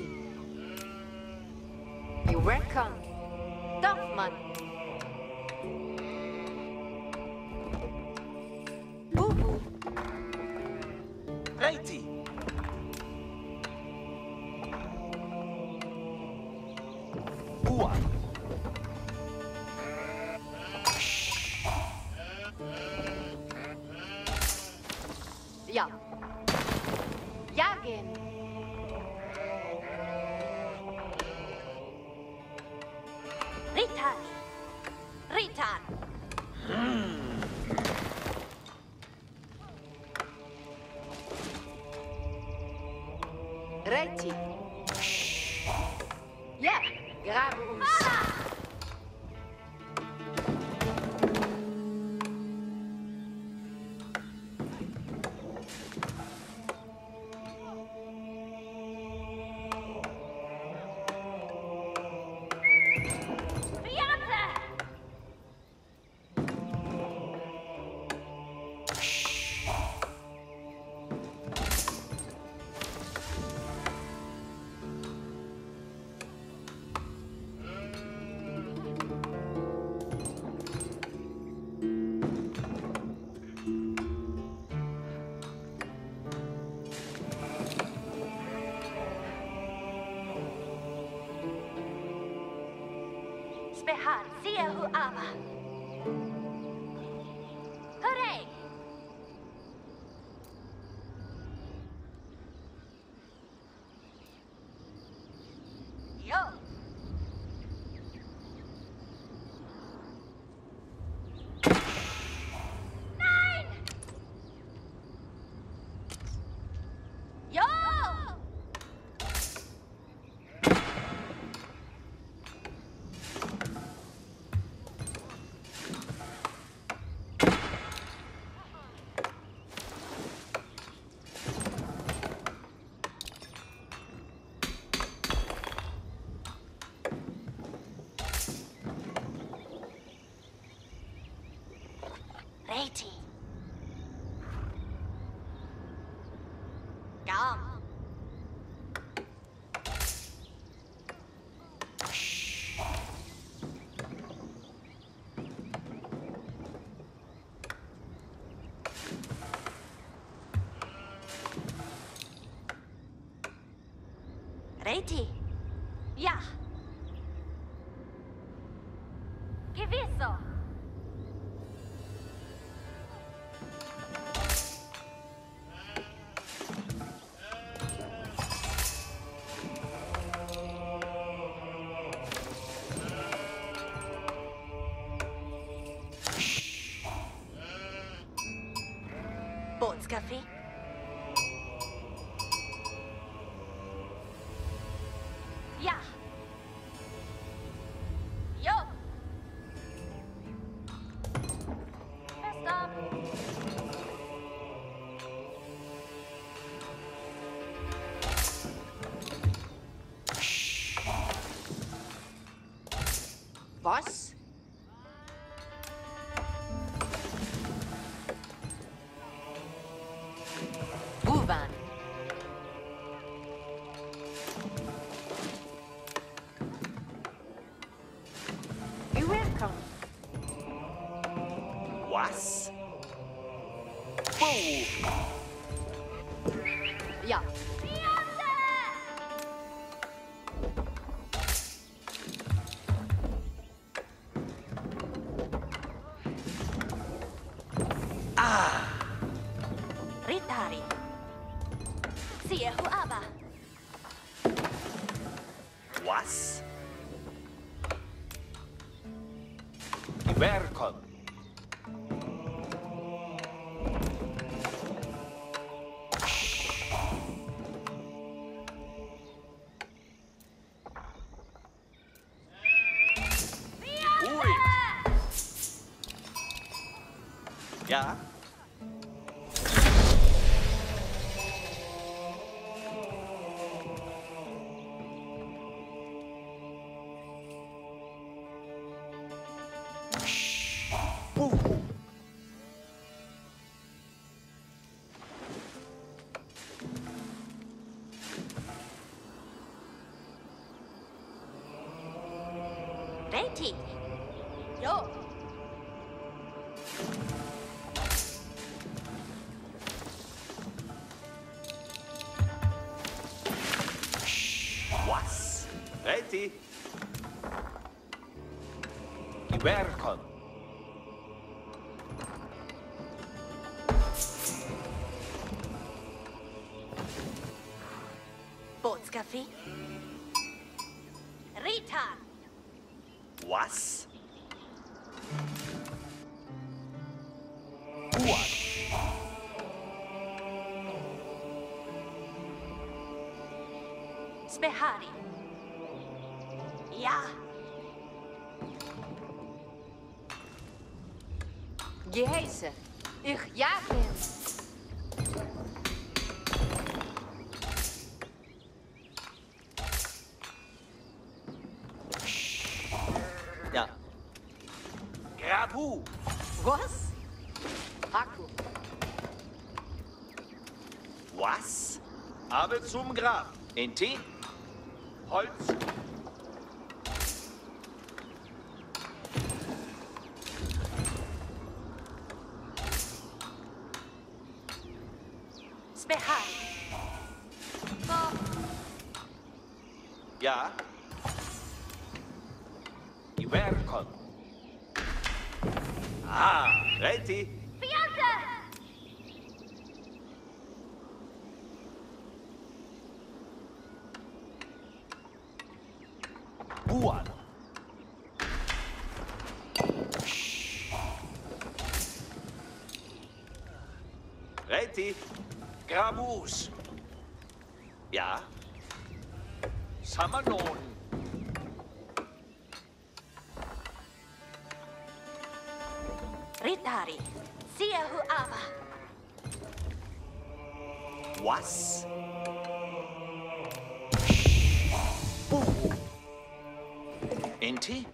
You welcome, Duffman. Boo-boo. Righty. behaart. Siehe Huama. lady. Yeah. Mercon. Reti. Jo. Was? Reti. Iwerkon. Bootskaffee. Spehari. Ja. Geheißen. Ich jag bin. Ja. Grabu. Was? Haku. Was? Aber zum Grab. Enti? Holz. Reti. Grabus. Ja. Samanon. Ritari. Siehu Ava. Was? Enti?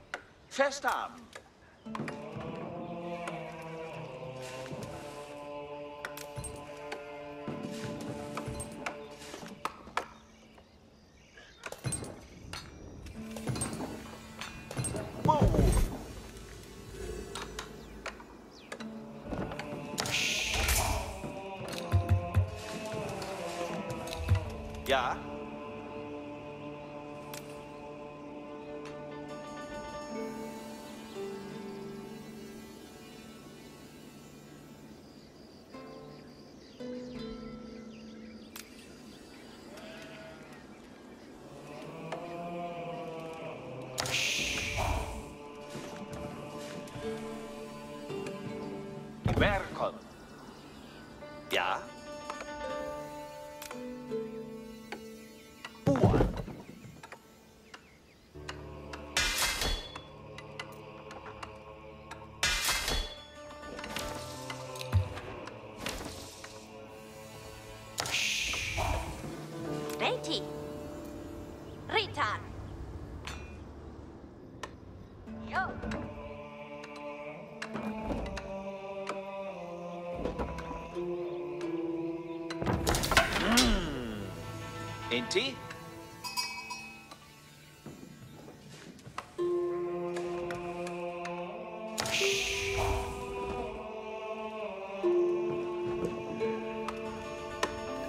Festabend.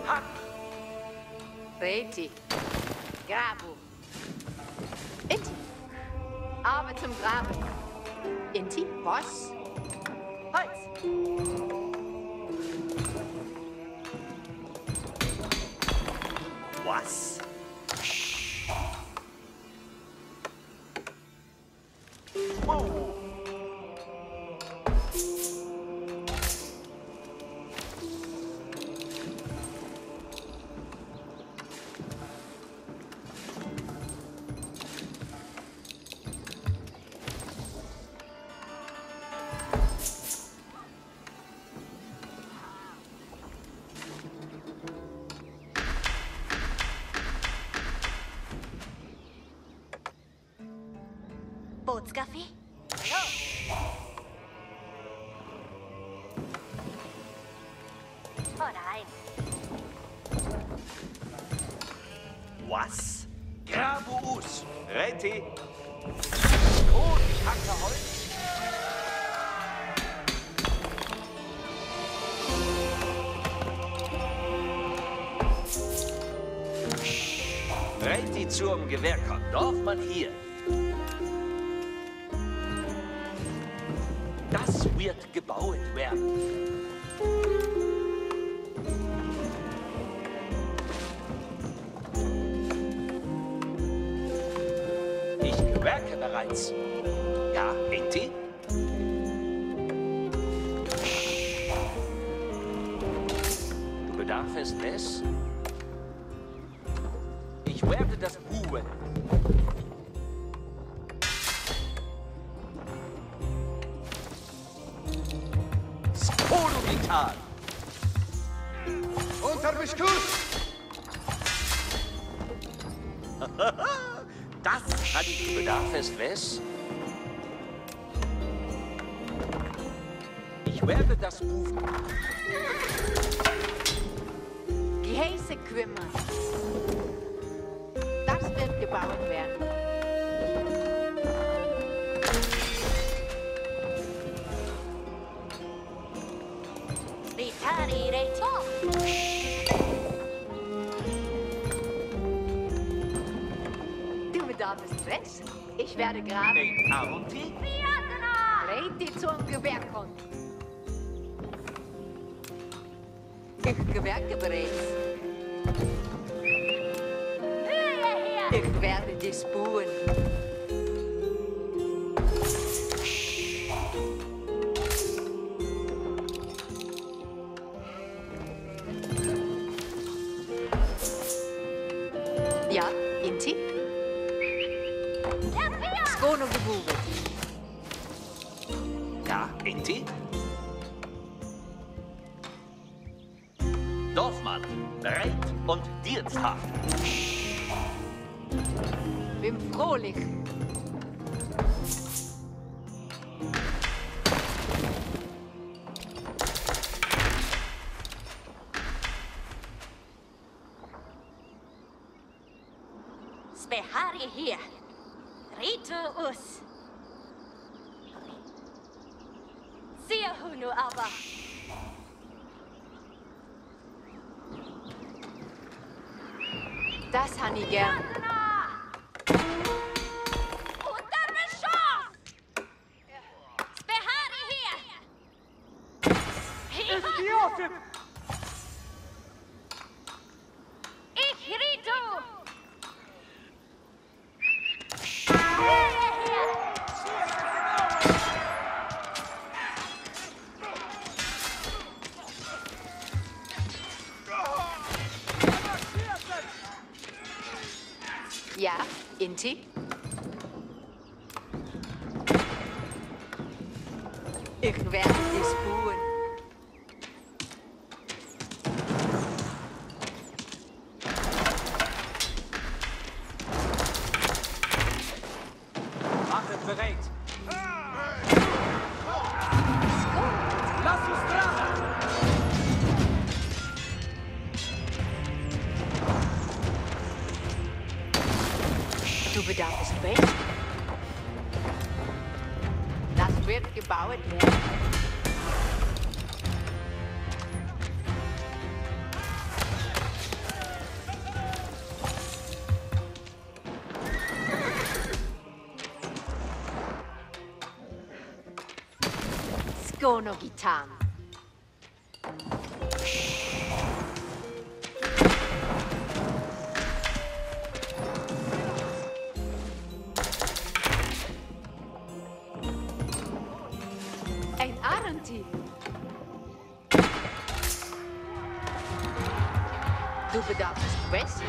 Hak. Reti. Grabu. Inti. Aber zum Graben. Inti. Was? Jo. Oh nein. Was? Grabus. Reti. Und ich hacke Holz. Reti zum Gewehrkon. Dorfmann hier. Wird gebaut werden. Ich gewerke bereits. Ja, Enti? Du bedarfst es? Ich werde das Buben. Beschuss! Das kann ich bedarf es was? Ich werde das Buben. Die. Das wird gebaut werden. 6. Ich werde gerade. graben. die zum Gewerkon. Gewerkebereits. Hier. Ritu us. Siehe Hunu aber. Das han ich gern. 20 Skono Gitan. Ein Arenti. Du bedarfst was?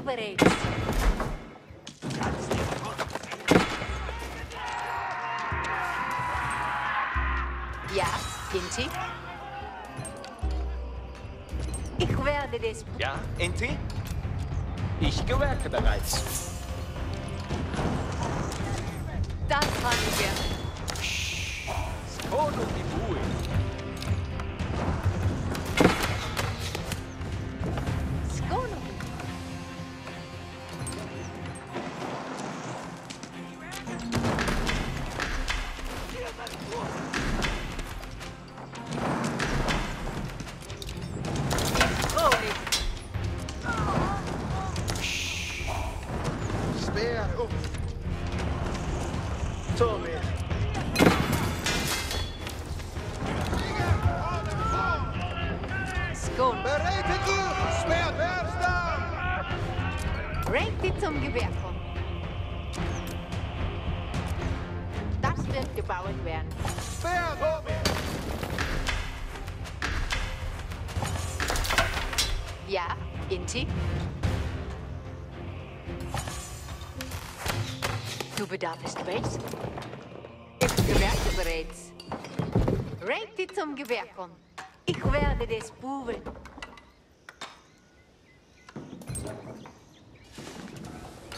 Ich was? Ich gewerke bereits. Die zum Gewehr kommen. Ich werde das buben.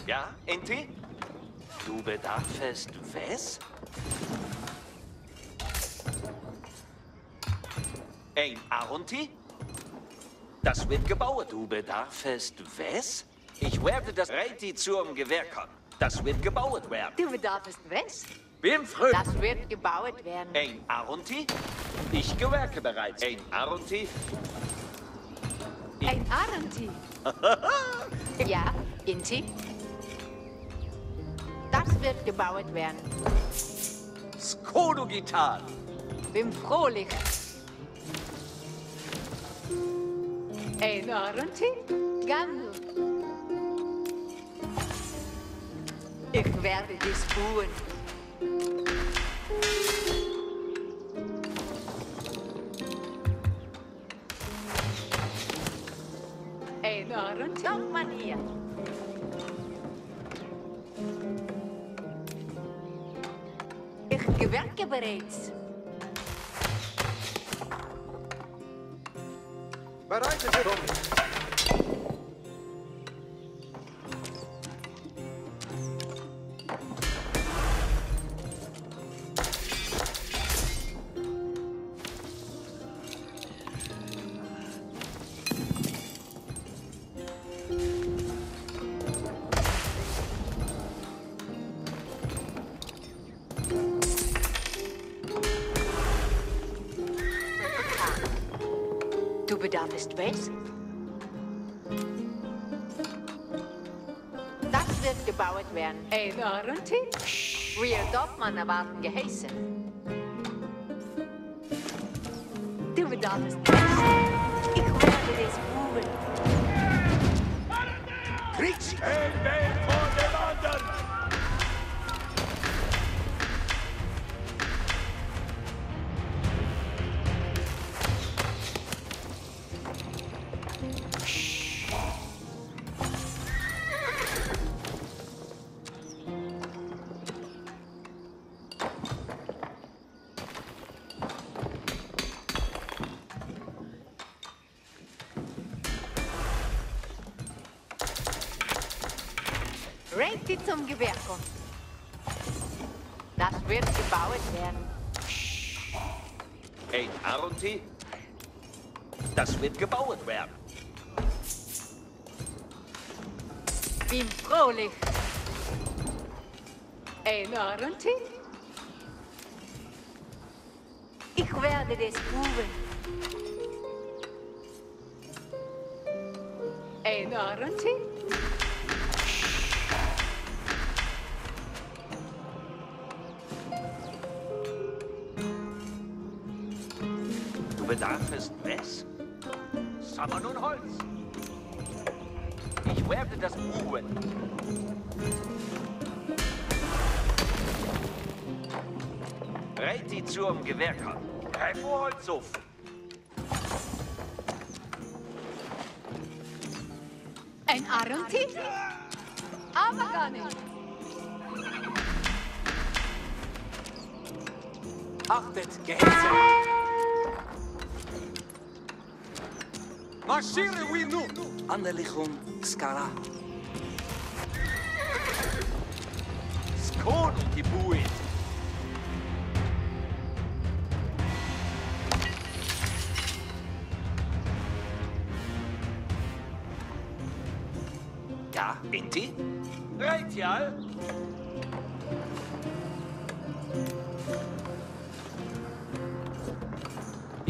Ja, Inti? Du bedarfst was? Ein Arunti? Das wird gebaut. Du bedarfst was? Ich werde das Reiti zum Gewehr kommen. Das wird gebaut werden. Du bedarfst was? Wem früh? Das wird gebaut werden. Ein Arunti? Ich gewerke bereits. Ein Arunti? Ein Arenti. ja, Inti? Das wird gebaut werden. Skodogital. Bin frohlich. Ein Arenti? Gammel. Ich werde dich buhen. Ein Arenti? Doch, man hier. Ich gewerke bereits. Bereitet u! Tommy. Du bedarfst was? Das wird gebaut werden. Ein Arenti? Wir Dorfmann erwarten geheißen. Du bedarfst was? Reiti zum Gewehr kommen. Holz auf. Ein Arenti? Aber gar nicht. Achtet, Gehäuse! Marschieren we nu! Anderlichung Skala.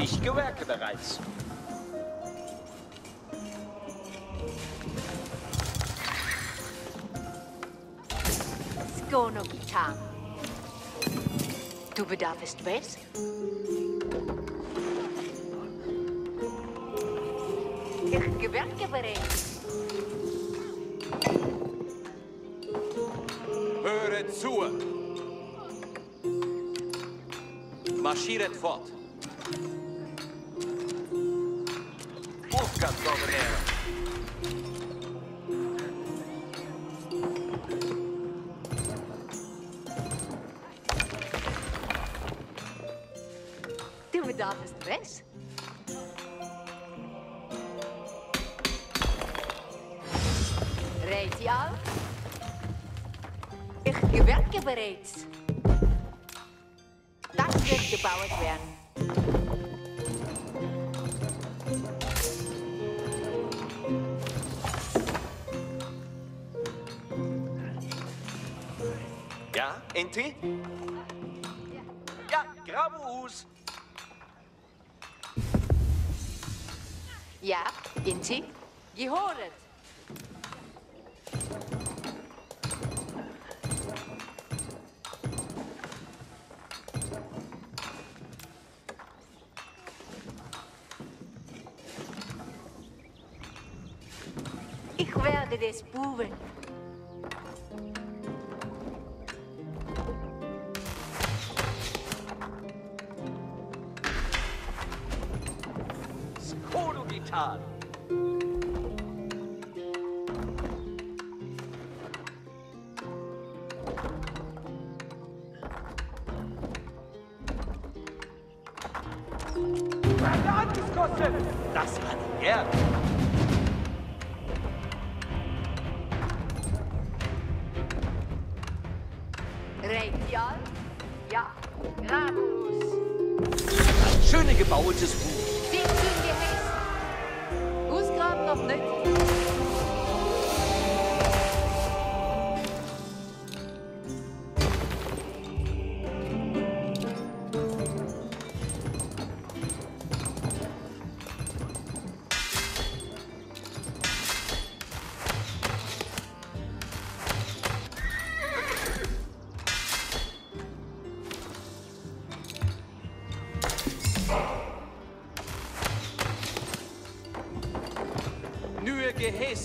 Ich gewerke bereits. Skono Gitan. Du bedarfest Wes? Je werken bereits. Das wird gebaut werden. Ja, Inti. Ja, Graboes. Ja, Inti? Gehoord.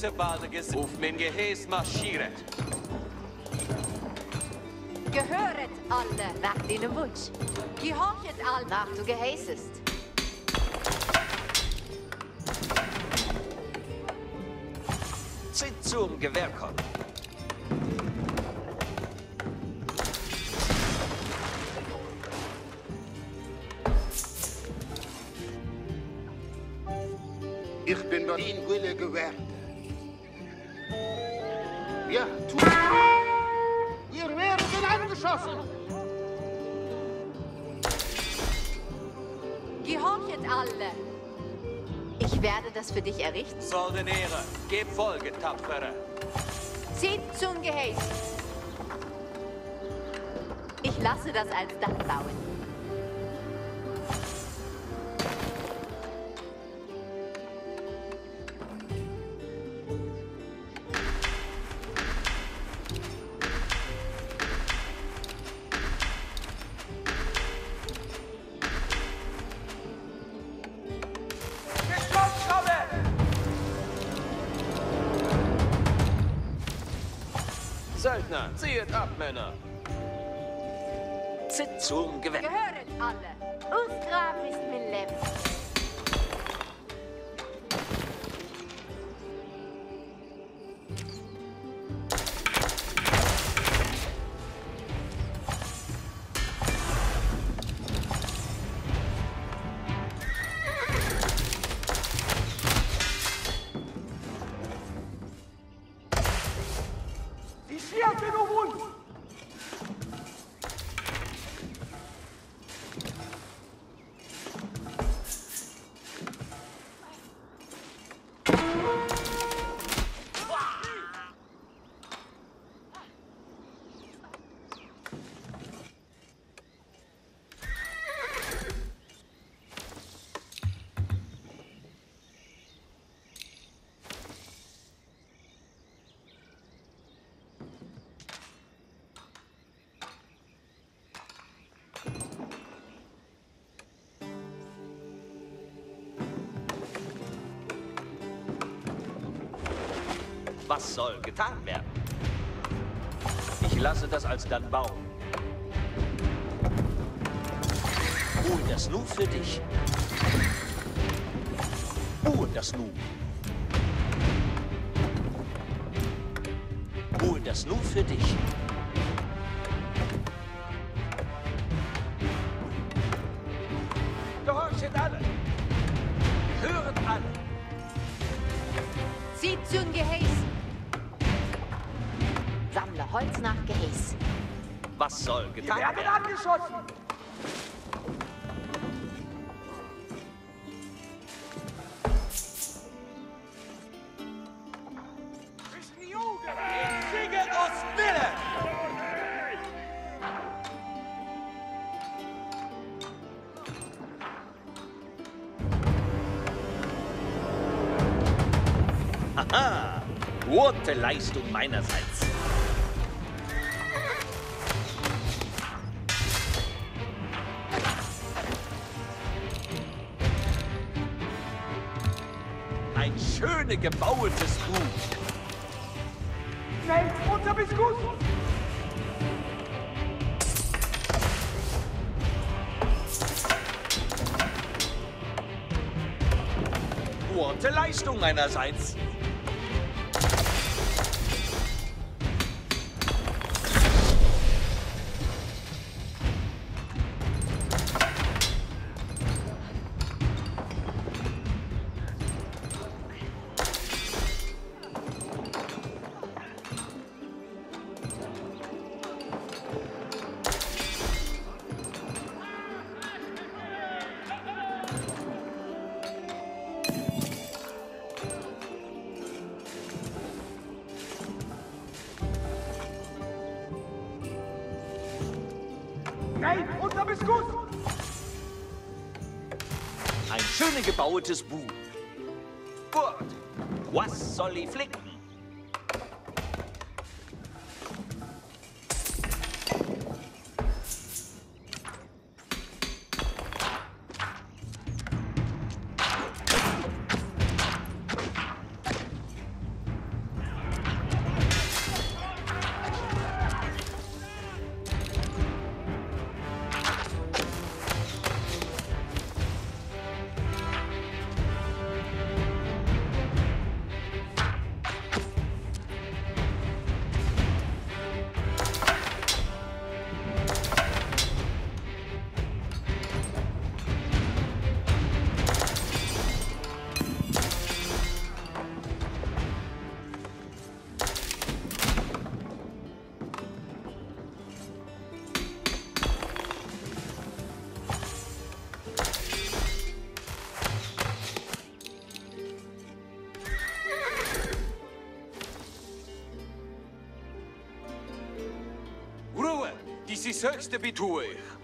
große Base gesetzt. Auf mein Gehäß marschiert. Gehöret alle nach deinem Wunsch. Gehorchet alle nach du Gehäße. Männer. Was soll getan werden? Ich lasse das als dann bauen. Hol das Nu für dich. Hol das Nu. Hol das Nu für dich. Getan werden? abgeschossen! Siegen uns Wille! Aha! Gute Leistung meinerseits. Gebauetes Buch. Schnell, unter Biskuit! Gute Leistung meinerseits. search the B2 way.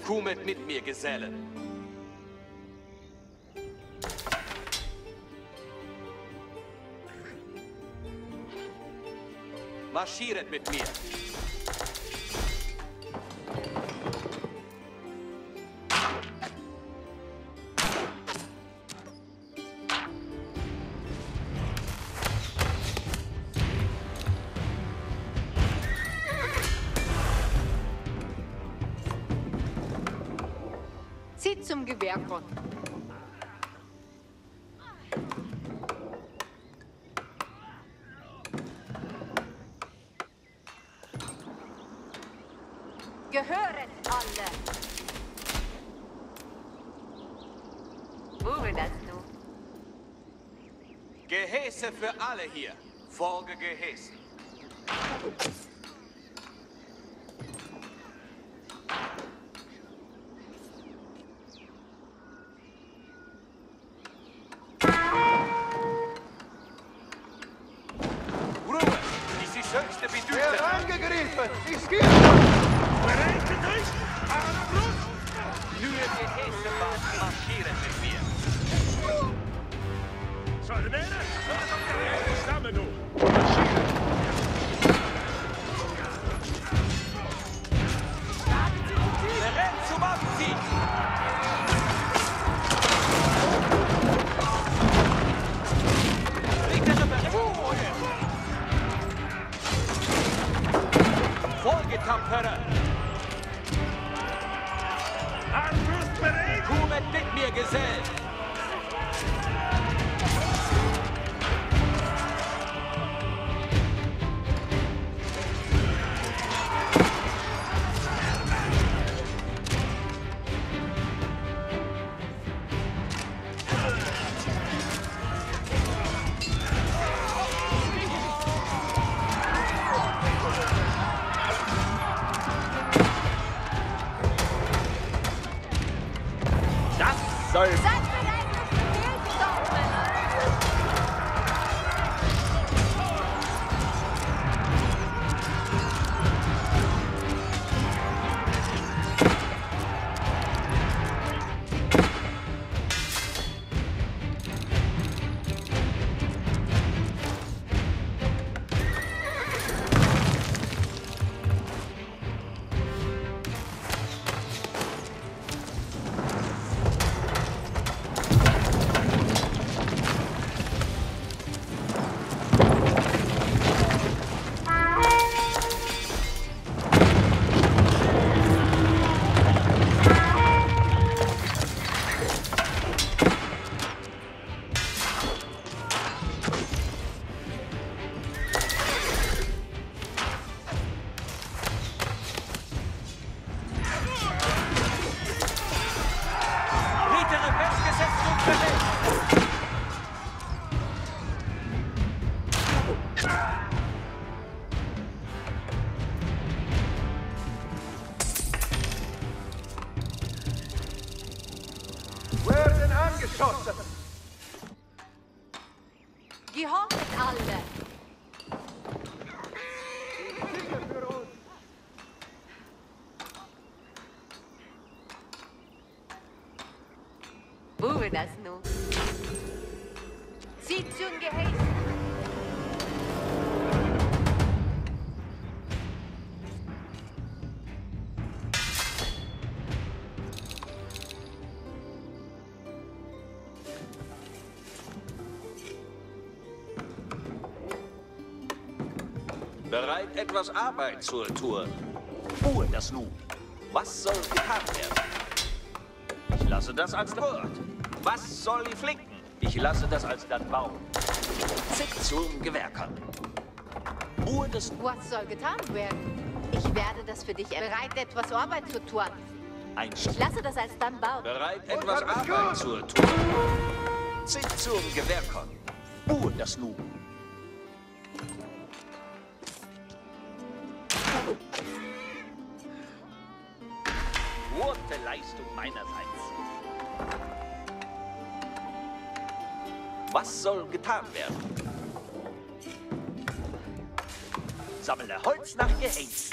Kommet mit mir, Gesellen. Marschiert mit mir. Für alle hier. Folge Gehäsen. Bereit, etwas Arbeit zu tun. Ruhe das nun. Was soll getan werden? Ich lasse das als Wort. Was soll ich flicken? Ich lasse das als dann bauen. Zick zum Gewerker. Ruhe das Was soll getan werden? Ich werde das für dich bereit, etwas Arbeit zu tun. ein Ich lasse das als dann bauen. Bereit, etwas Arbeit zu tun. Zick zum Gewerker. Ruhe das nun. Holz nach. Lanz,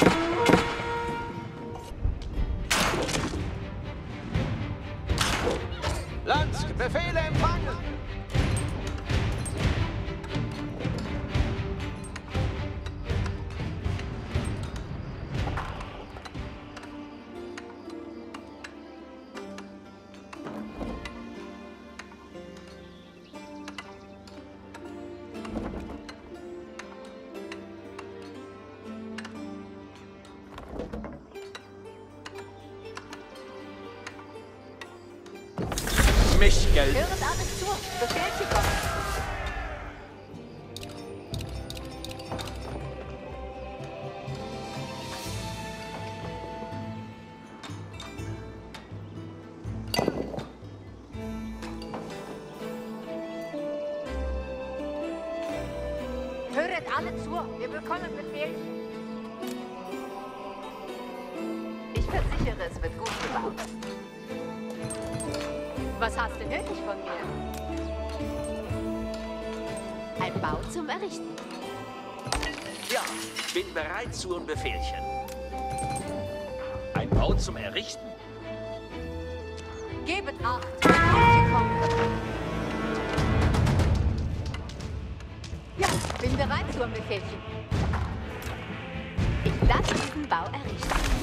Mich Geld. Höret alles zu. Befehl zu Ein Bau zum Errichten. Ja, bin bereit zu ein Befehlchen. Ein Bau zum Errichten? Gebet acht. Ja, bin bereit zu einem Befehlchen. Ich lasse diesen Bau errichten.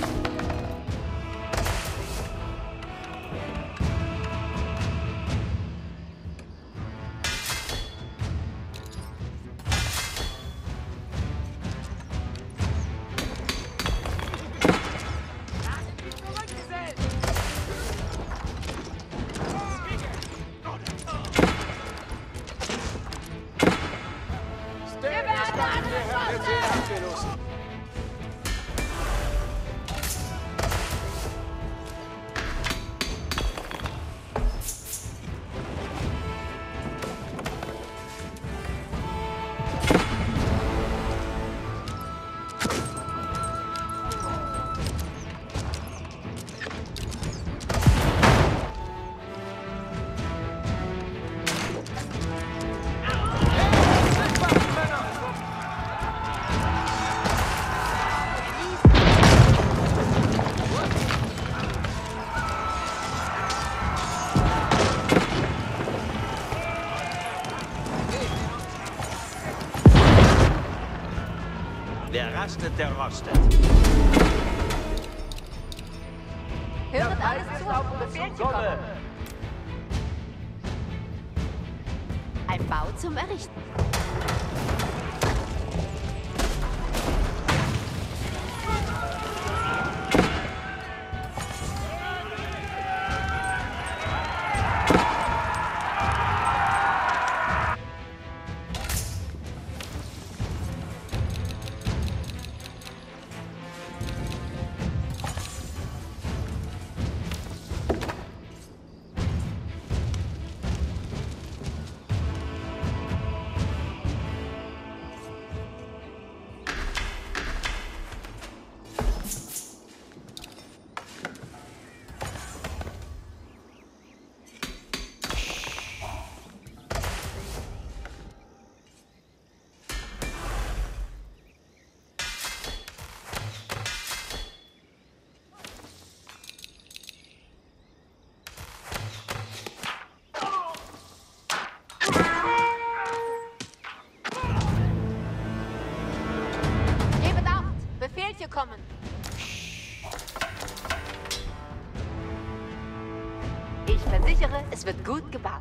Wird gut gebaut.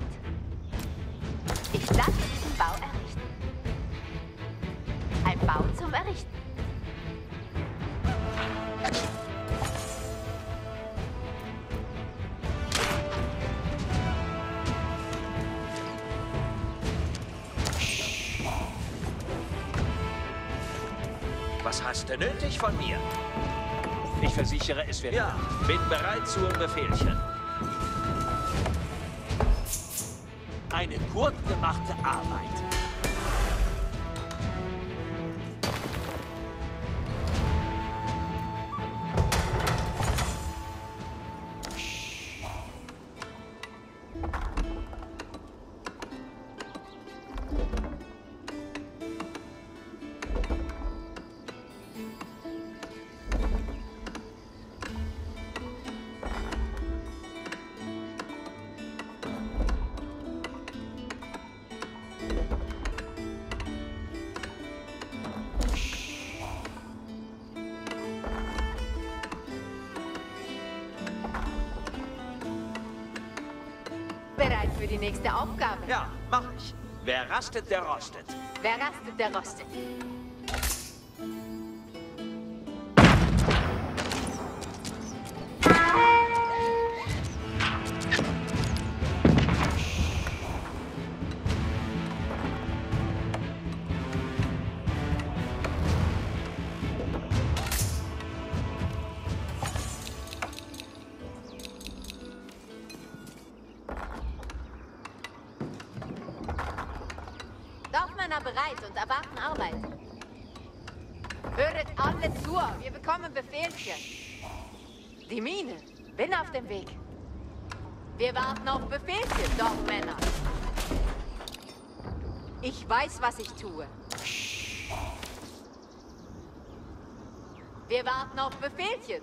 Ich lasse diesen Bau errichten. Ein Bau zum Errichten. Was hast du nötig von mir? Ich versichere, es wird... Ja, bin bereit zu ein Befehlchen. Eine gut Arbeit. rusted, they're Austin.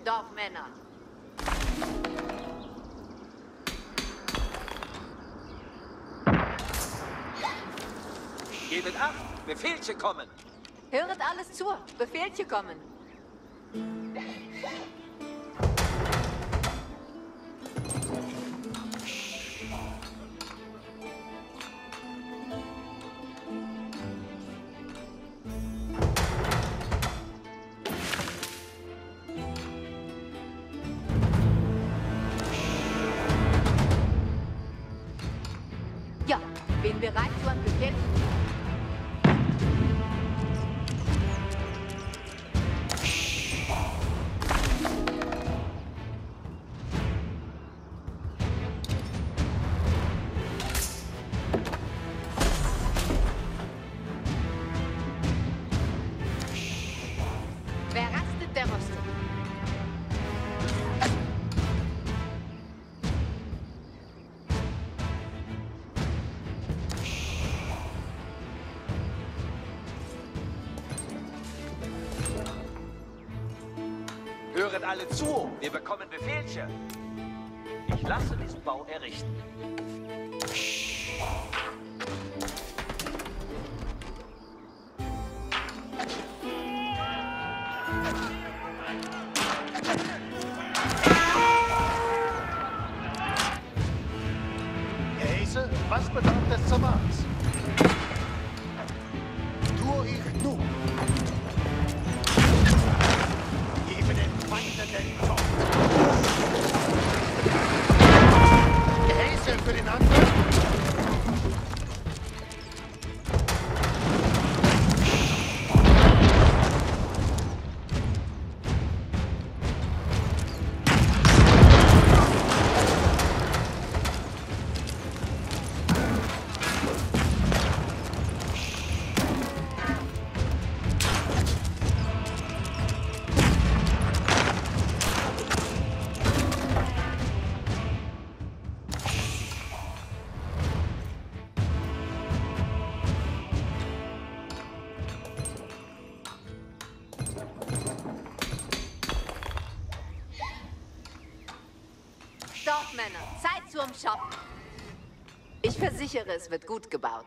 Dorfmänner. Gebet ab! Befehlche kommen! Höret alles zu! Befehlche kommen! вообще? vom Schaffen. Ich versichere, es wird gut gebaut.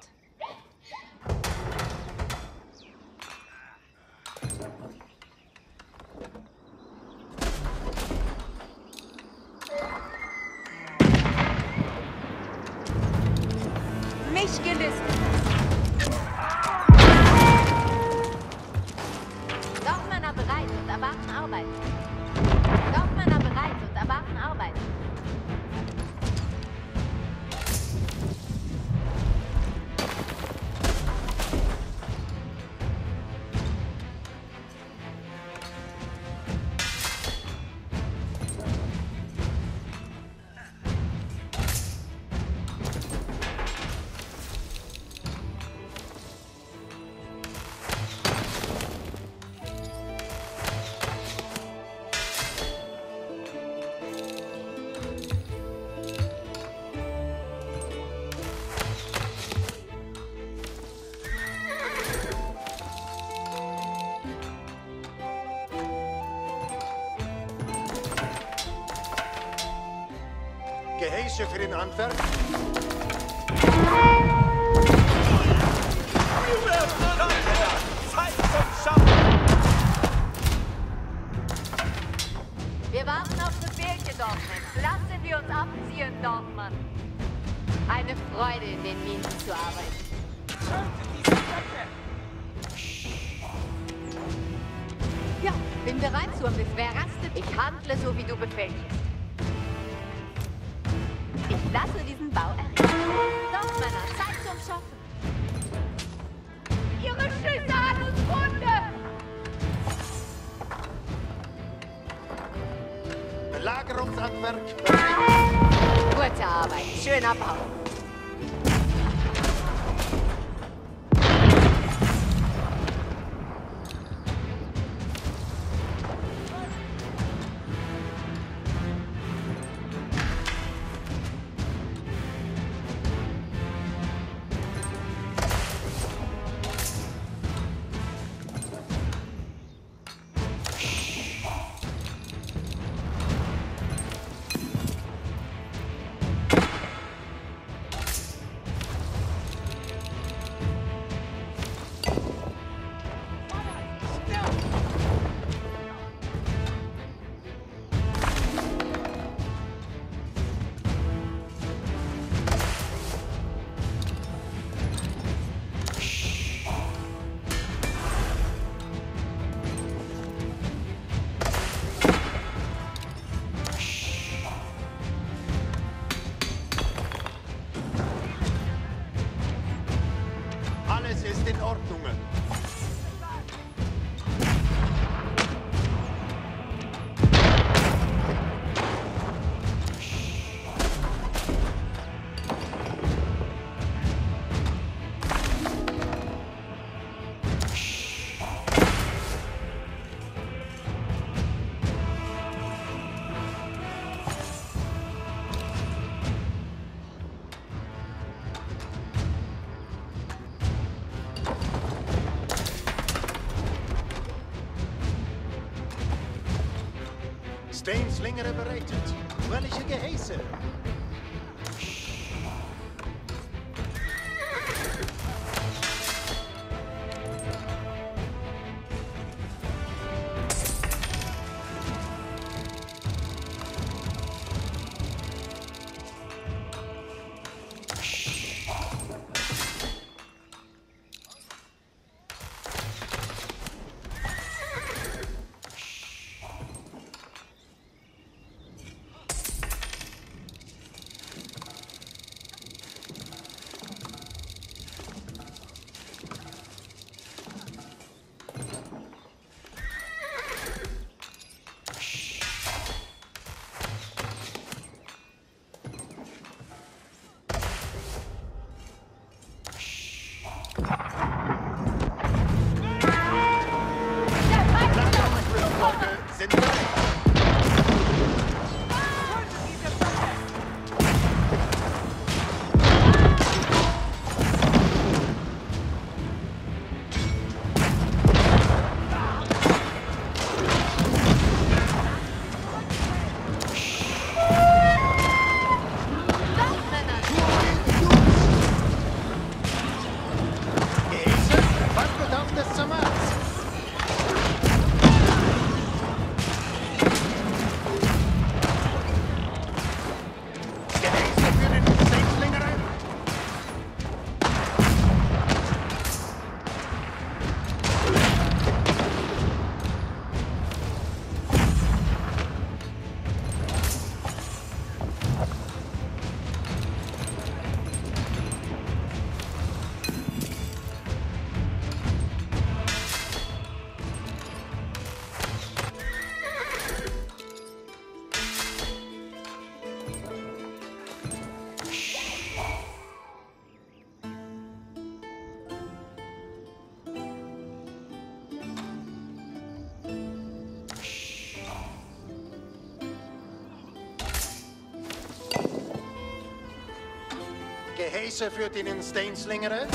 De für voert in een steenslinger.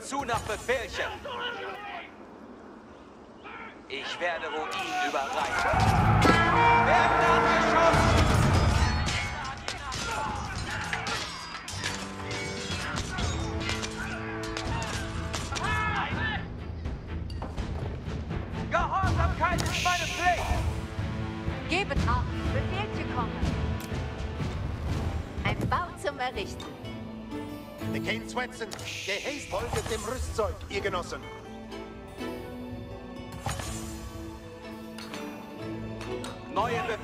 zu nach Befehlchen. Ich werde Ruin überreichen.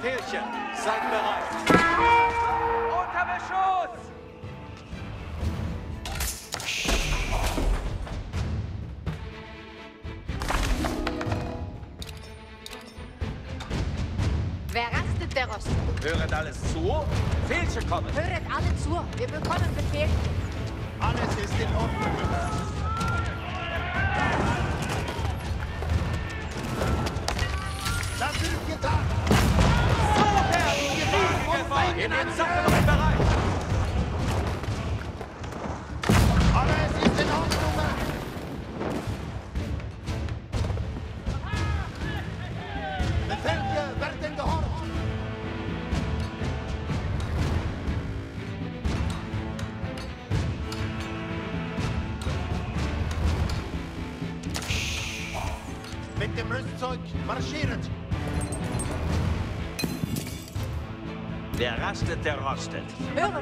Pelchen, seid bereit. bastard. Who?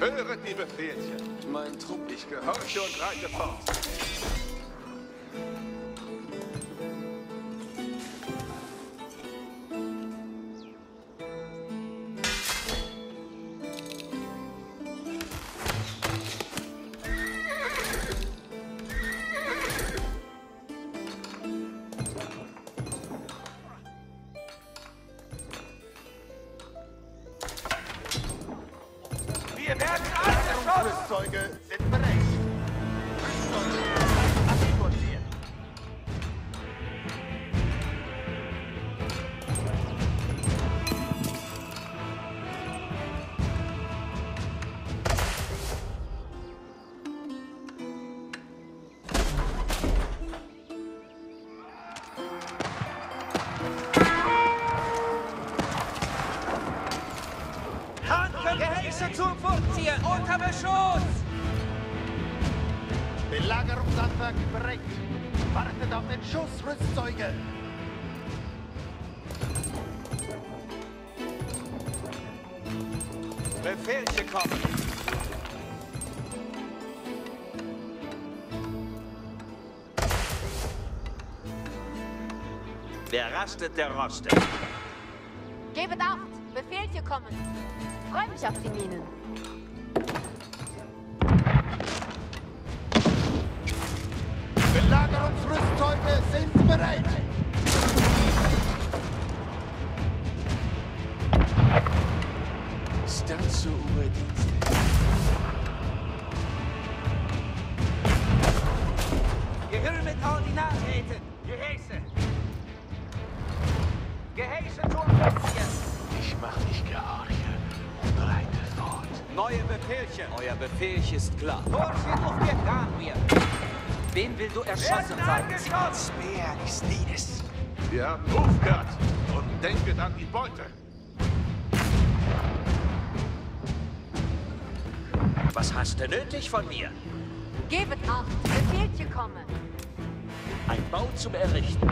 Höret die Befehlchen. Mein Trupp, ich gehorche und reite fort. Sinnbereit. Hälfte der Roste. Gebet Acht! Befehl hier kommen! Freue mich auf die Minen. Gildo erschossen sein. Speer ist Lides. Wir haben Hofgard und denket an die Beute. Was hast du nötig von mir? Gebet Acht, Befehl zu kommen. Ein Bau zum Errichten.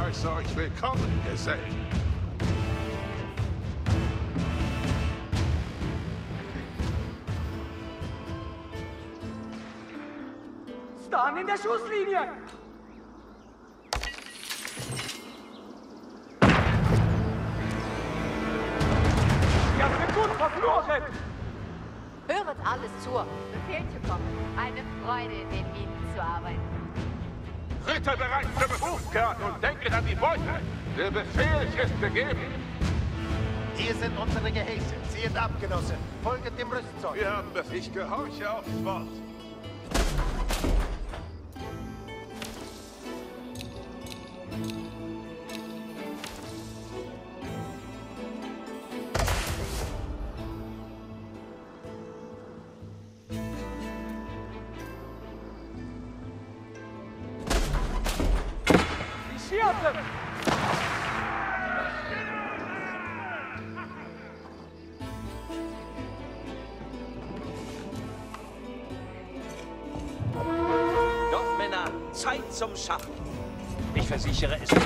Heiße euch willkommen, Gesellen. Stan in der Schusslinie! Ihr habt mir gut! Höret alles zu. Befehl zu kommen. Eine Freude, in den Minen zu arbeiten. Ritter bereit für Berufsgehört und denket an die Beute. Der Befehl ist gegeben. Hier sind unsere Gehäuse. Zieht ab, Genosse. Folget dem Rüstzeug. Wir haben Befehl. Ich gehorche aufs Wort. Versichere, es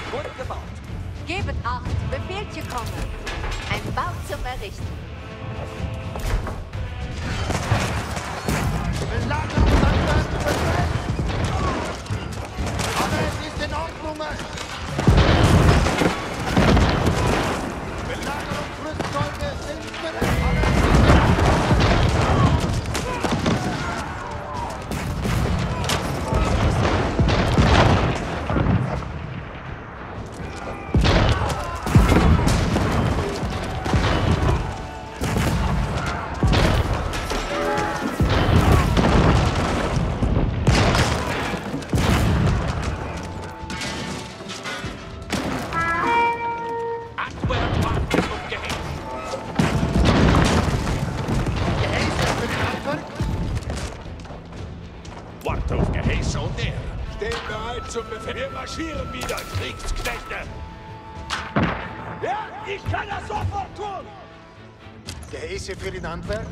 Gehäuse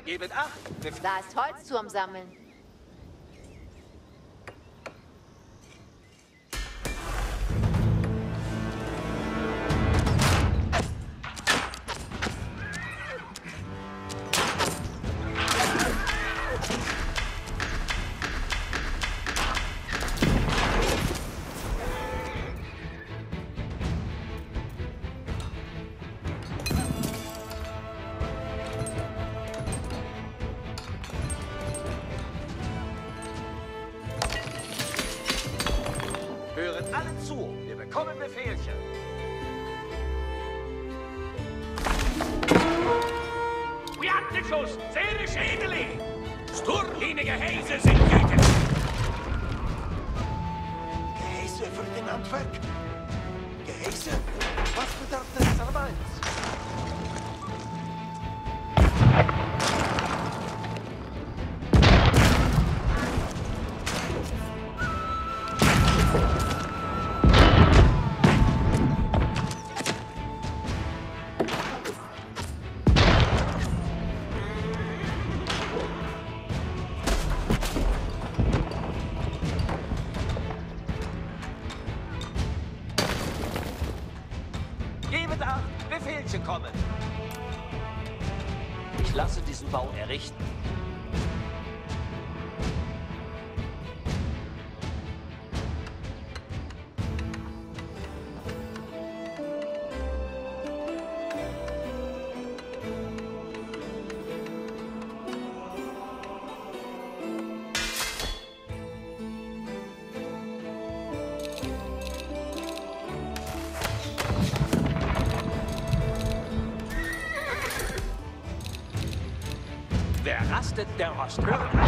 zu. Gebet acht. Da ist Holz zum Sammeln. Zu. Wir bekommen Befehlchen. Brianteschuss, Seele Schädeli. Sturmline Gehäse sind Belastet der Rost. Hören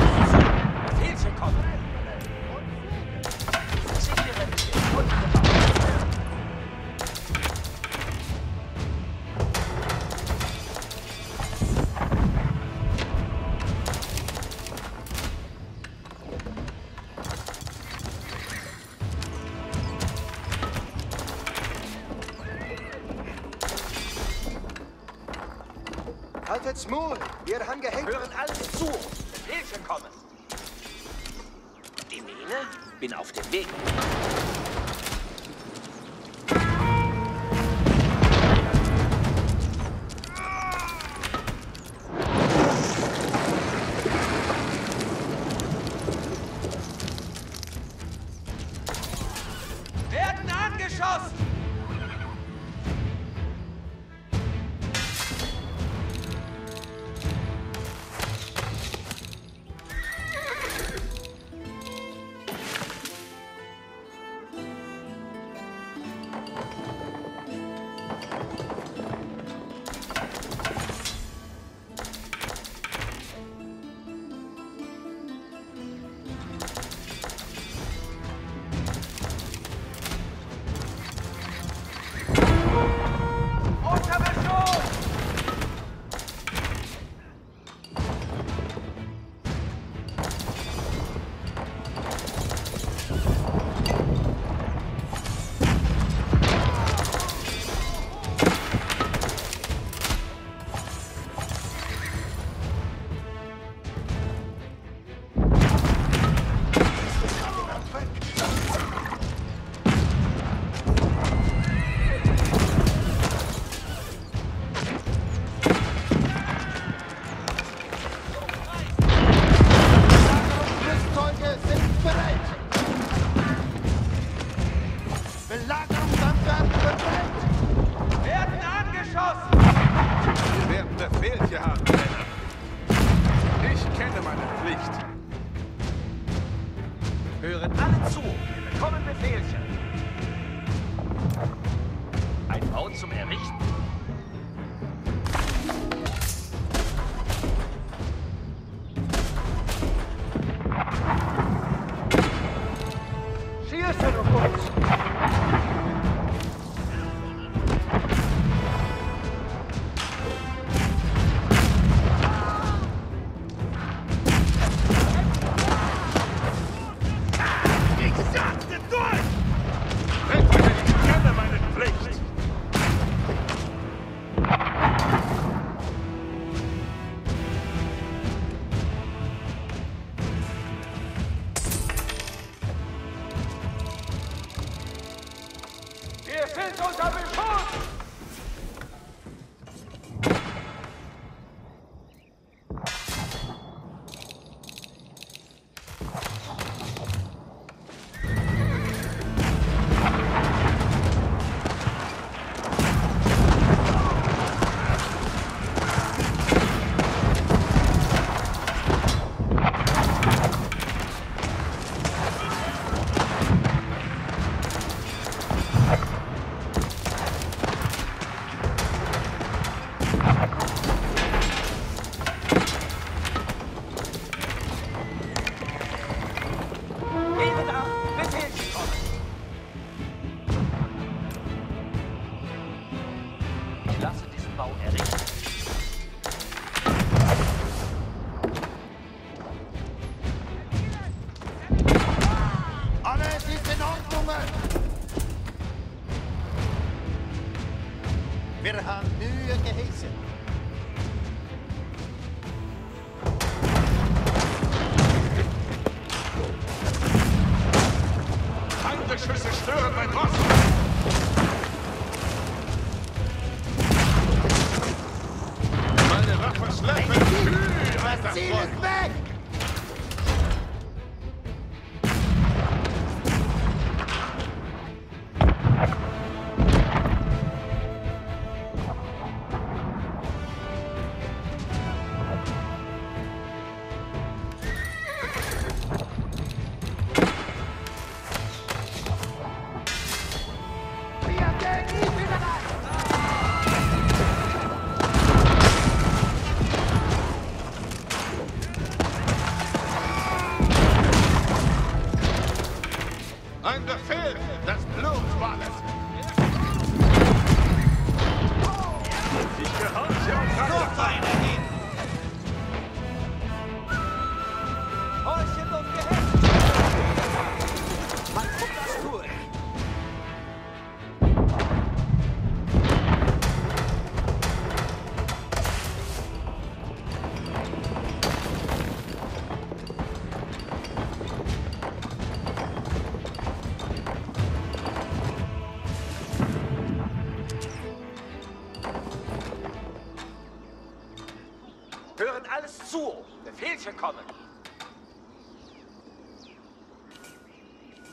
Hilfe kommen.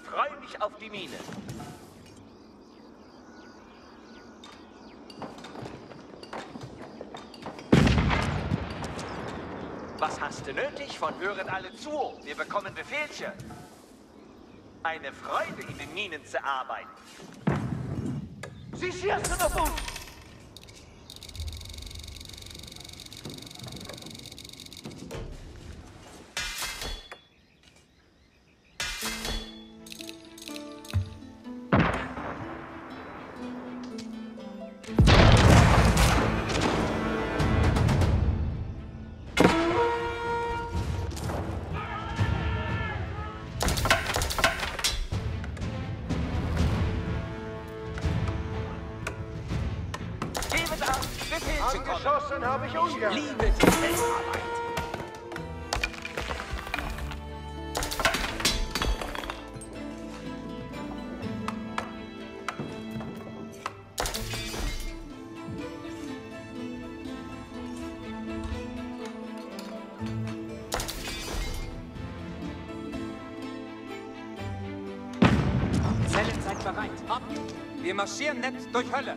Freue mich auf die Mine. Was hast du nötig? Von hören alle zu. Wir bekommen Befehlchen. Eine Freude, in den Minen zu arbeiten. Sie schießen auf uns! marschieren nett durch Hölle.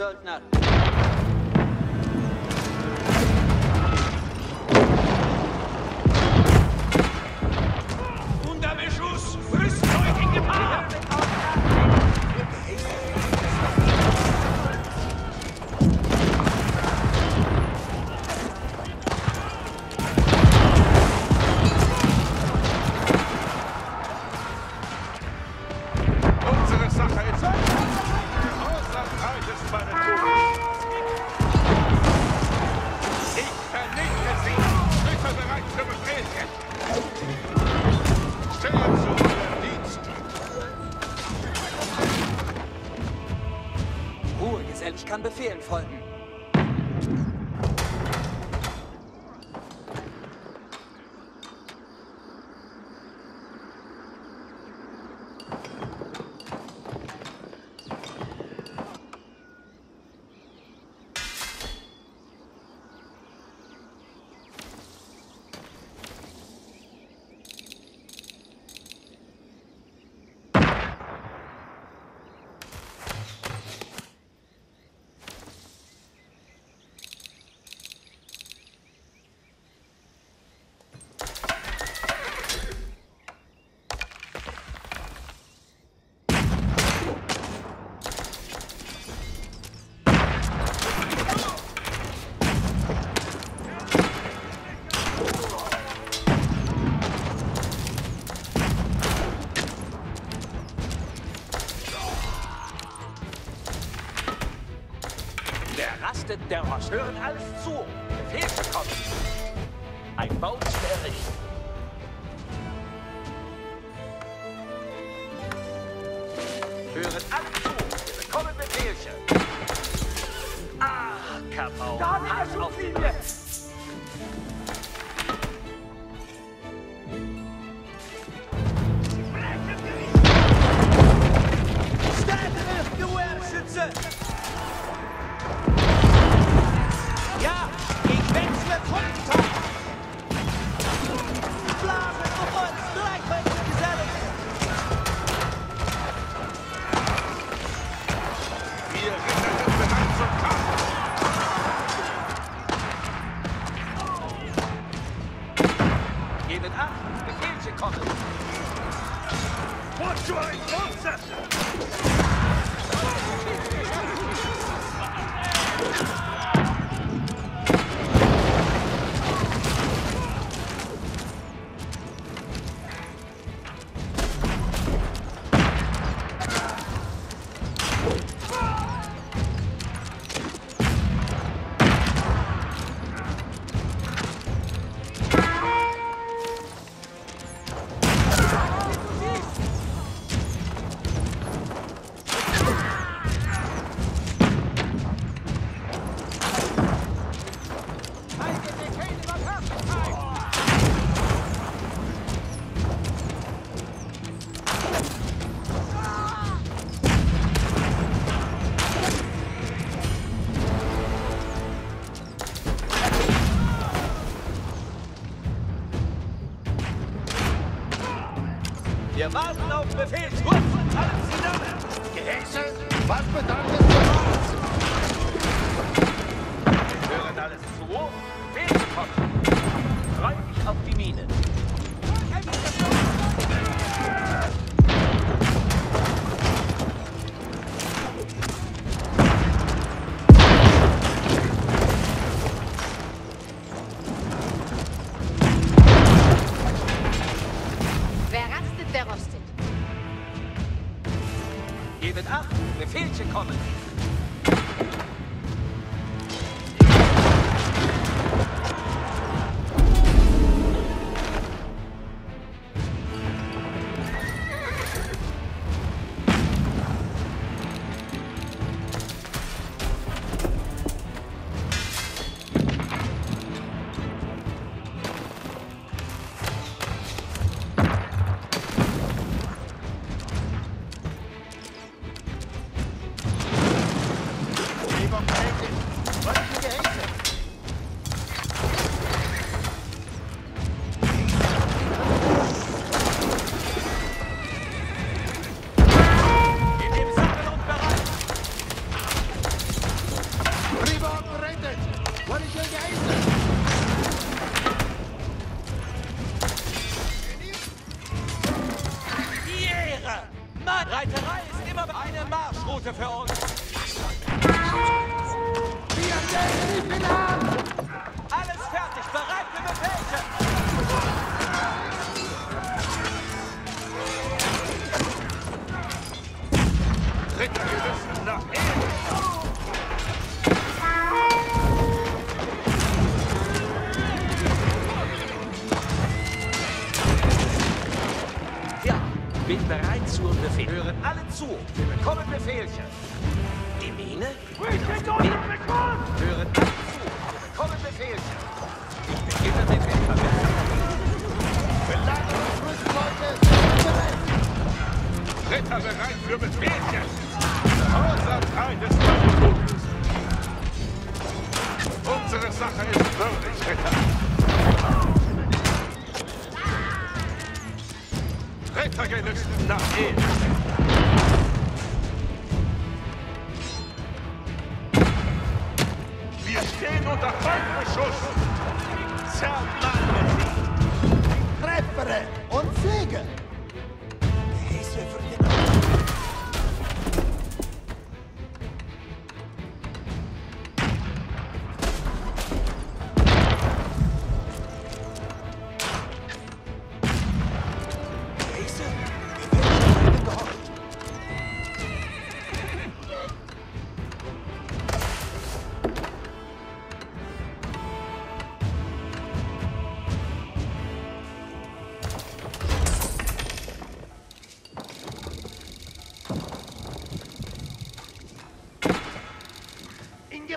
resultnar. Der Rost. Hören alles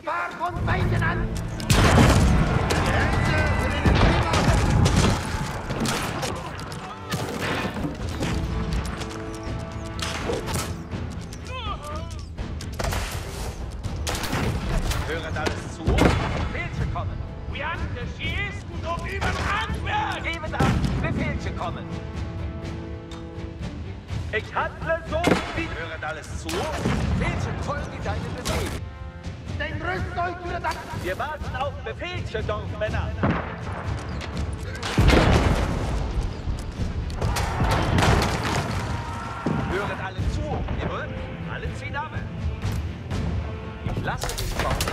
Gefahr von Feinden an! Hören alles zu. Befehlchen kommen. Wir haben schießen und über Handwerk! Geben ab. Befehlchen kommen. Ich handle so wie... Hören alles zu. Befehlchen folge deinem Befehl. Den Rüst euch für das... Wir warten auf Befehlchen, Dorfmänner. Hören alle zu. Jawohl. Alle ziehen ab. Ich lasse dich kommen.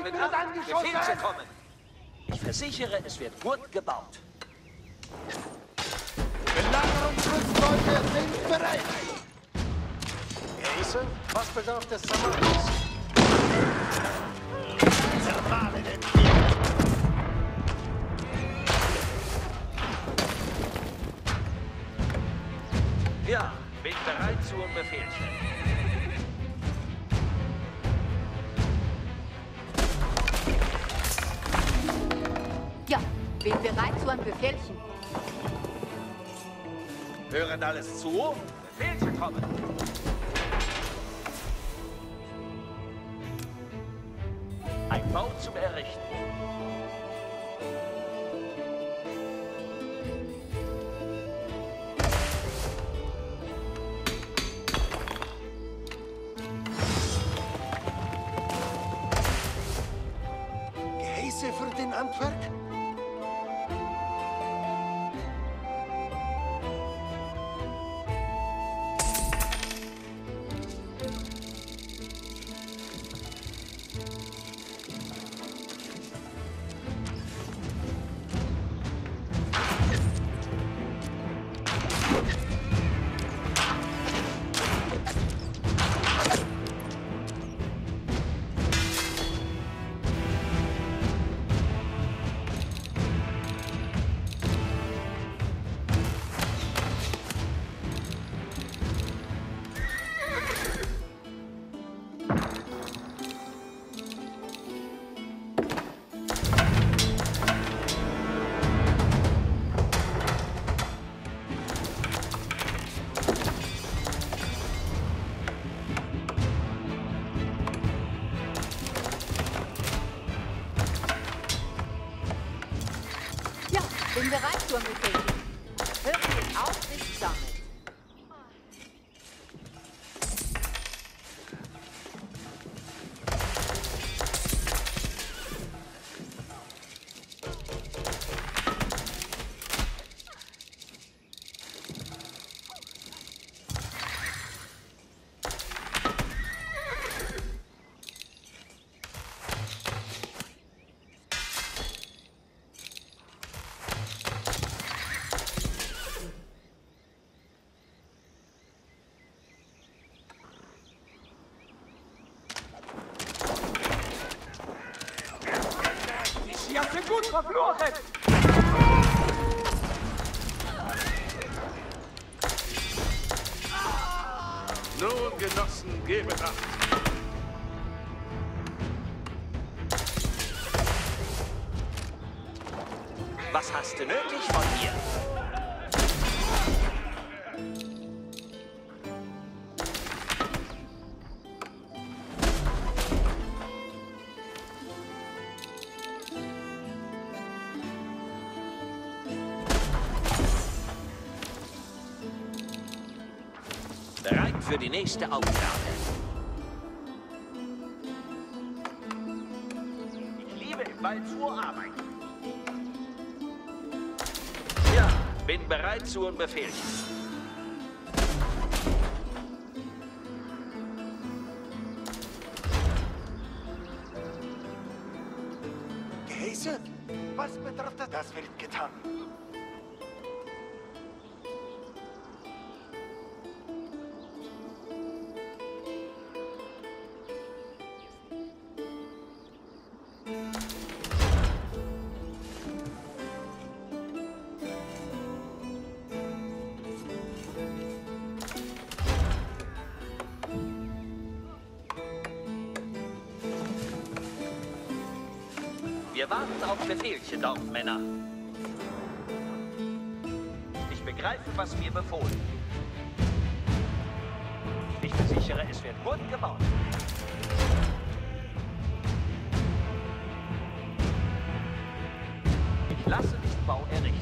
Ab. Befehlchen angeschossen! kommen. Ich versichere, es wird gut gebaut. Belagerungsrüstzeuge sind bereit! Gehäuse, was bedarf des Samars? Alles zu. Hat für die nächste Aufgabe. Ich liebe im Wald zur Arbeit. Ja, bin bereit zu Befehl. Geheißen? Warten auf Befehlchen, Dorfmänner. Ich begreife, was mir befohlen. Ich versichere, es wird gut gebaut. Ich lasse diesen Bau errichten.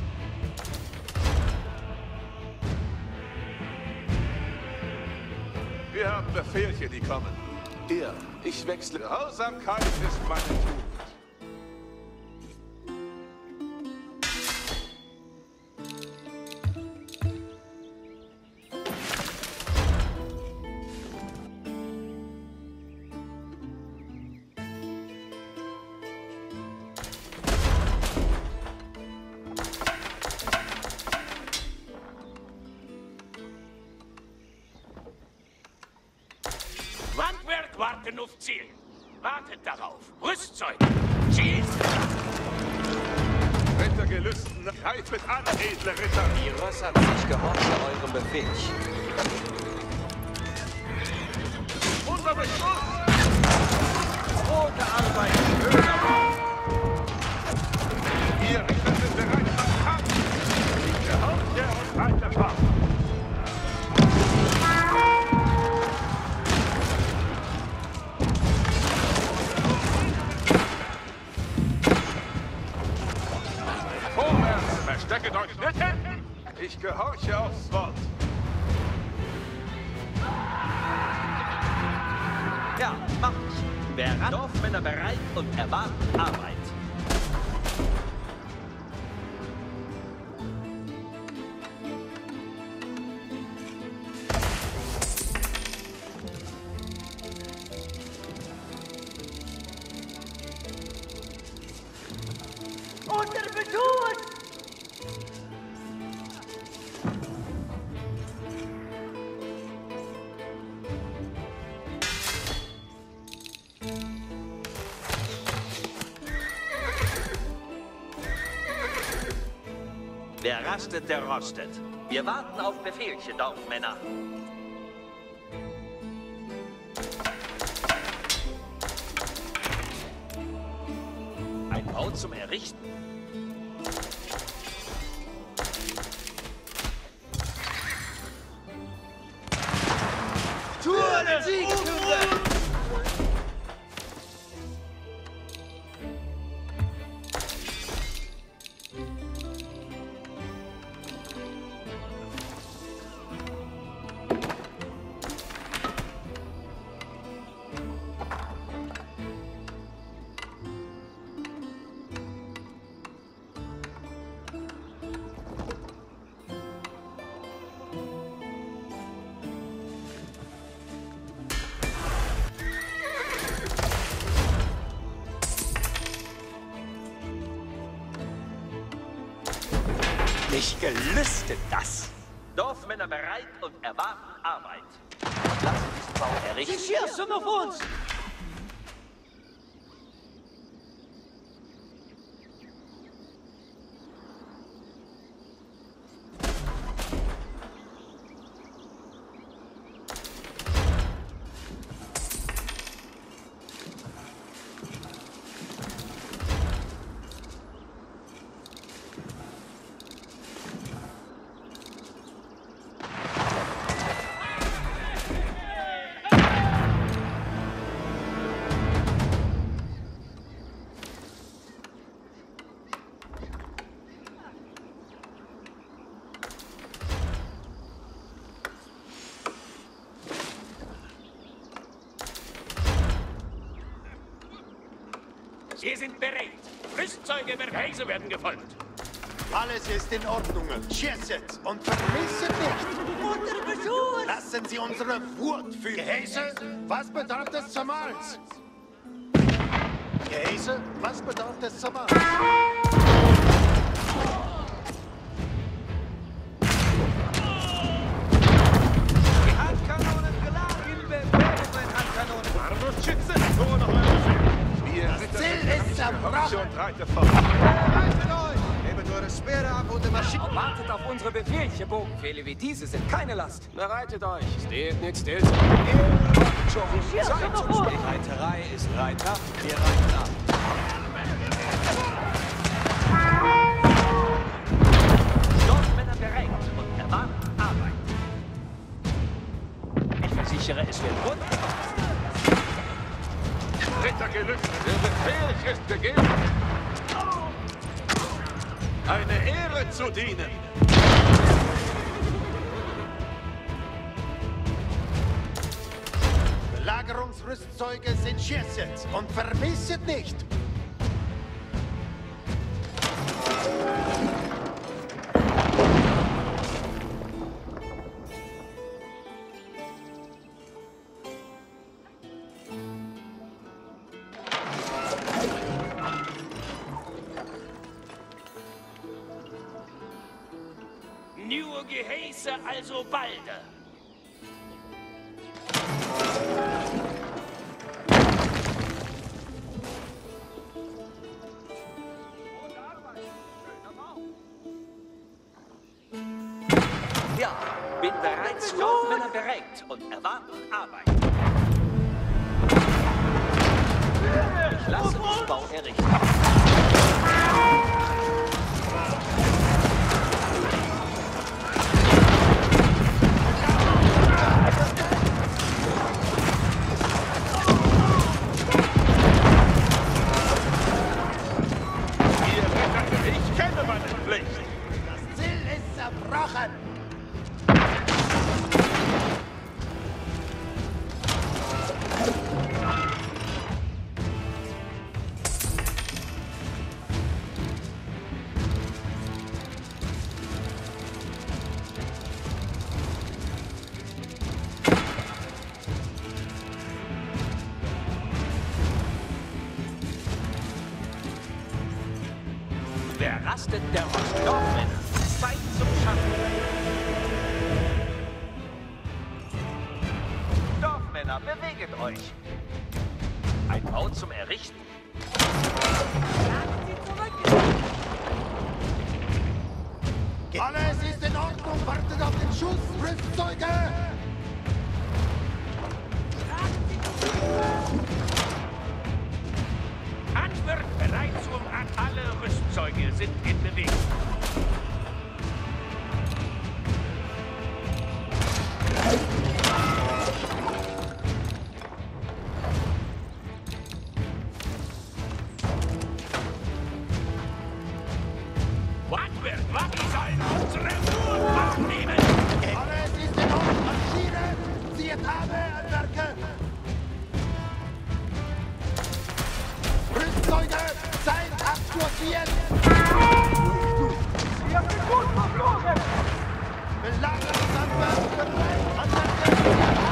Wir haben Befehlchen, die kommen. Ja, ich wechsle. Grausamkeit ist meine warten auf Ziel. Wartet darauf. Rüstzeug. Schießt! Rittergelüsten, greifet an, edle Ritter. Die Rössern, ich gehorche eurem Befehl. Unser Beschluss! Rote Arbeit. Ihr Ich gehorche aufs Wort. Ja, mach ich. Wer Dorfmänner bereit und erwarten Arbeit. Rostet. Wir warten auf Befehlchen, Dorfmänner. Wir sind bereit. Rüstzeuge. Gehäuse werden gefolgt. Alles ist in Ordnung. Schießet und vermisset nicht. Unter Besuch! Lassen Sie unsere Wut fühlen. Gehäse, was bedarf des Zamals? Gehäse, was bedarf des? Die Handkanonen geladen. Mehrere Handkanonen. Arno Schütze, nur noch Ritter Ziel ist zerbrochen. Bereitet euch! Nehmt eure Speere ab und marschiert. Wartet auf unsere Befehlchen, Bogenpfähle wie diese sind keine Last. Bereitet euch. Steht nicht still. Schon Zeit zum Spiel. Die Reiterei ist Reiter. Wir reiten ab. Dorfmänner bereit und erwarten Arbeit. Ich versichere, es wird rund. Gelüftet, der Befehl ist gegeben. Eine Ehre zu dienen. Belagerungsrüstzeuge sind schießet und vermisset nicht. Abzuagieren. Belagerungsanwärter bereit. Anwerke.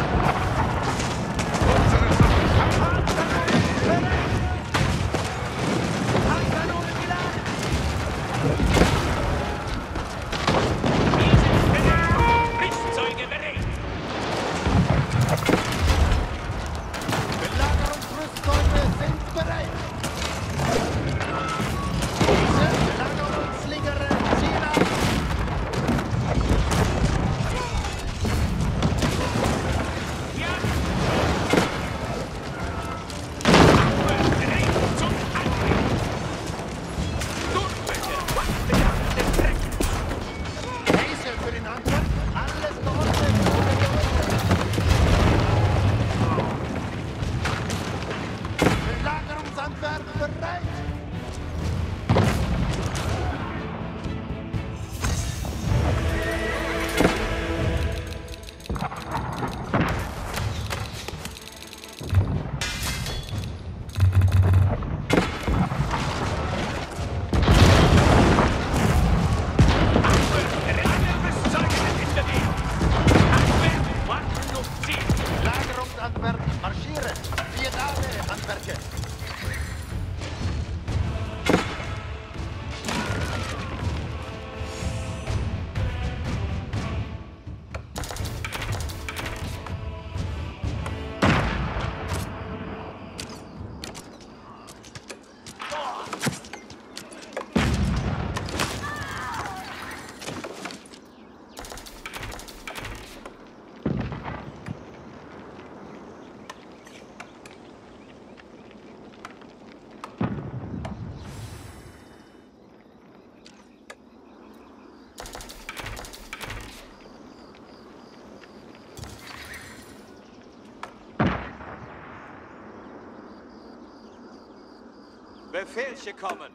Befehlche kommen.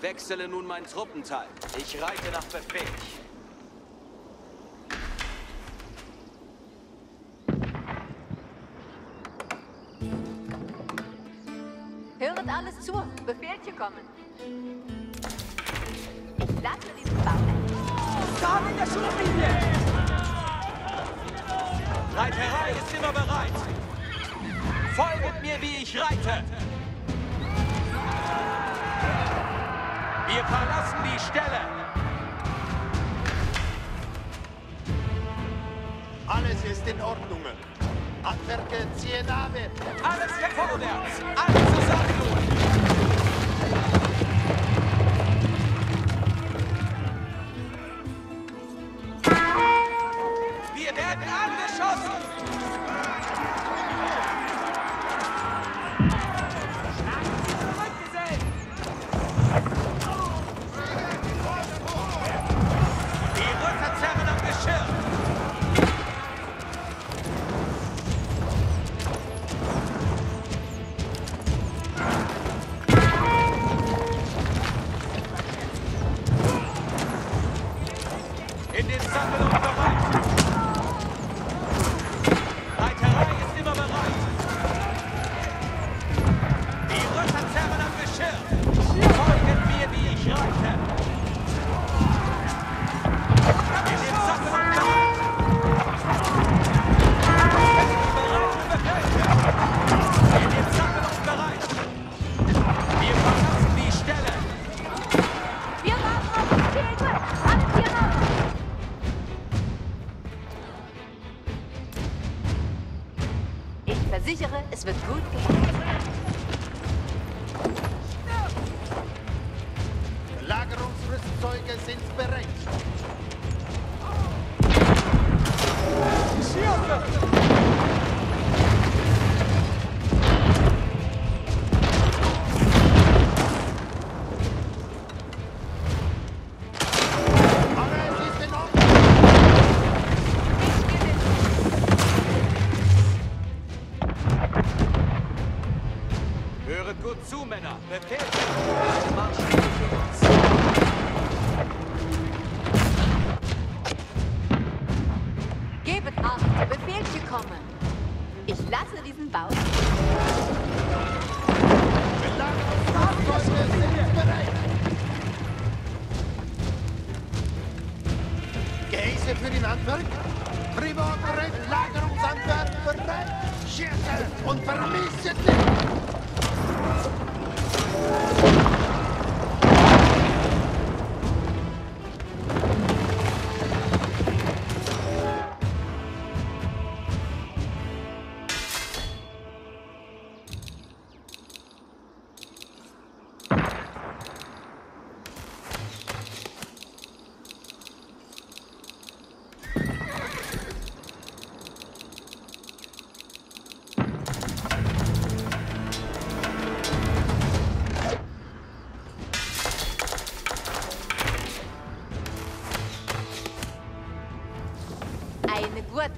Wechsle nun mein Truppenteil. Ich reite nach Befehl. Höret alles zu. Befehlche kommen. Ich lasse diesen Bau ein. Schaden in der Schulterlinie! Reiterei ist immer bereit. Folgt mir, wie ich reite.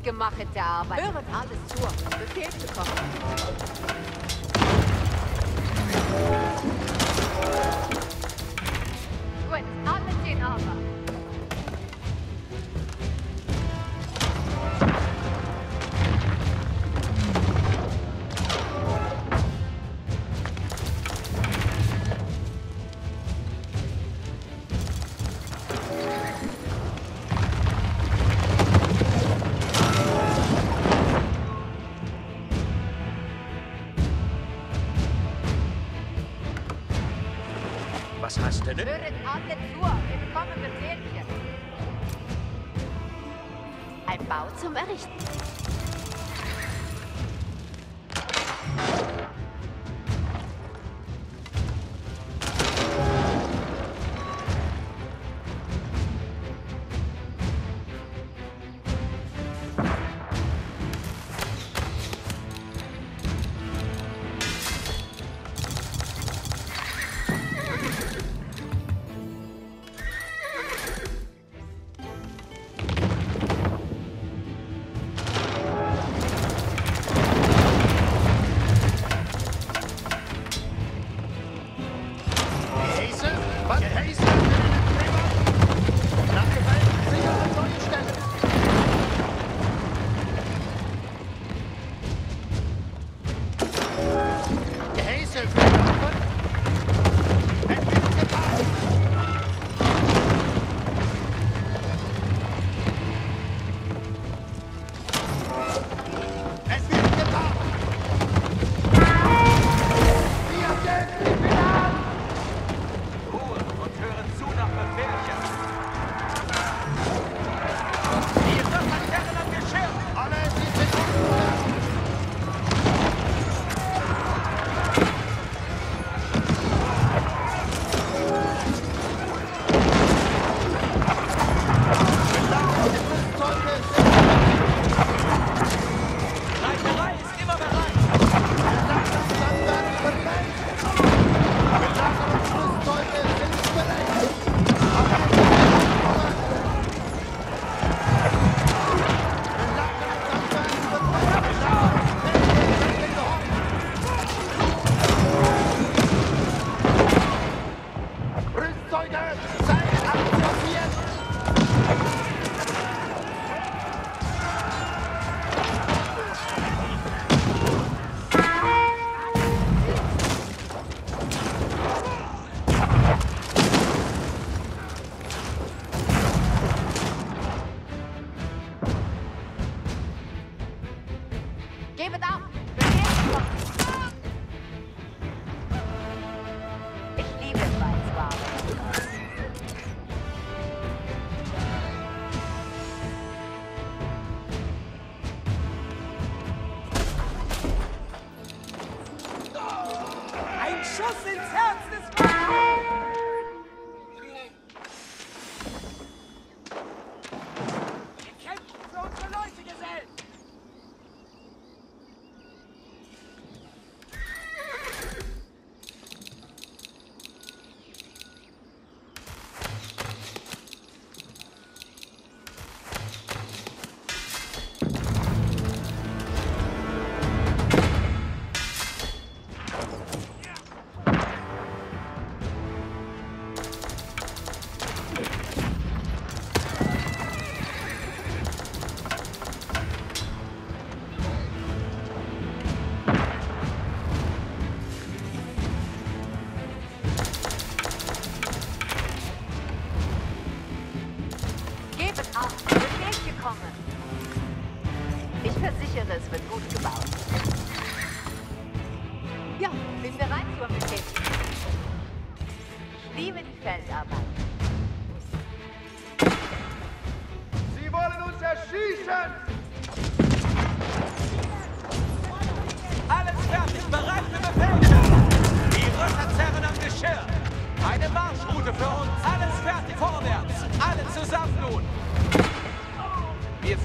gemacht Arbeit.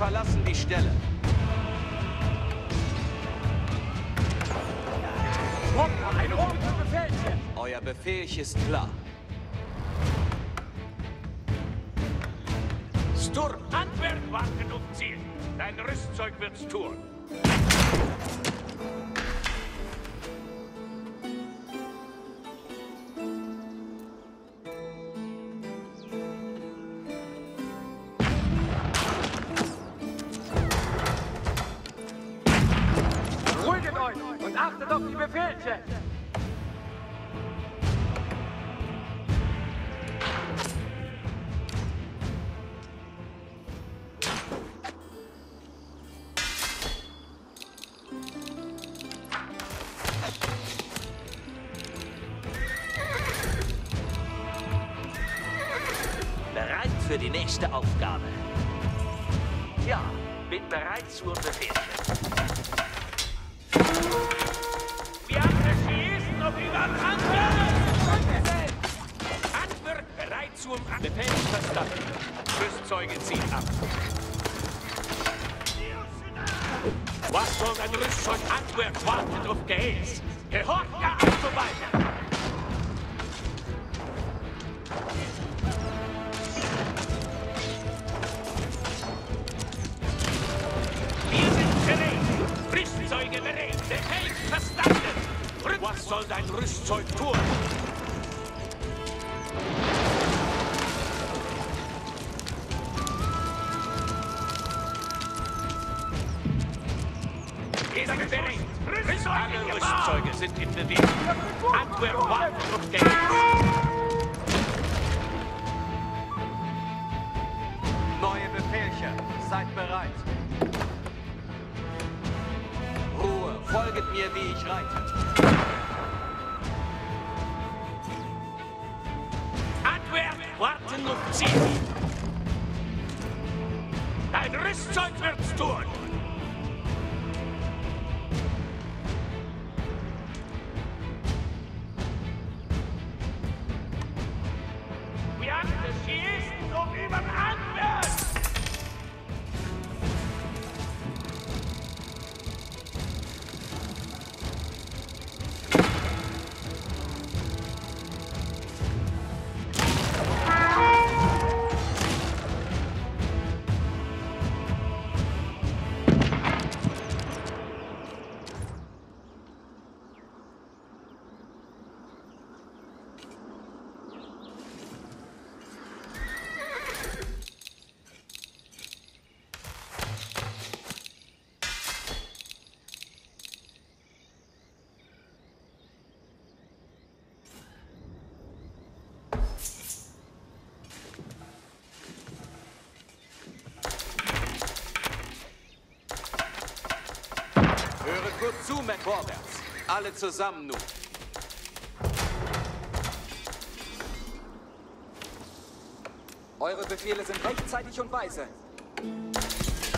verlassen die Stelle. Ein Euer Befehl ist klar. Sturm! Antwerp warten genug Ziel. Dein Rüstzeug wird's tun. Alle zusammen nun. Eure Befehle sind rechtzeitig und weise.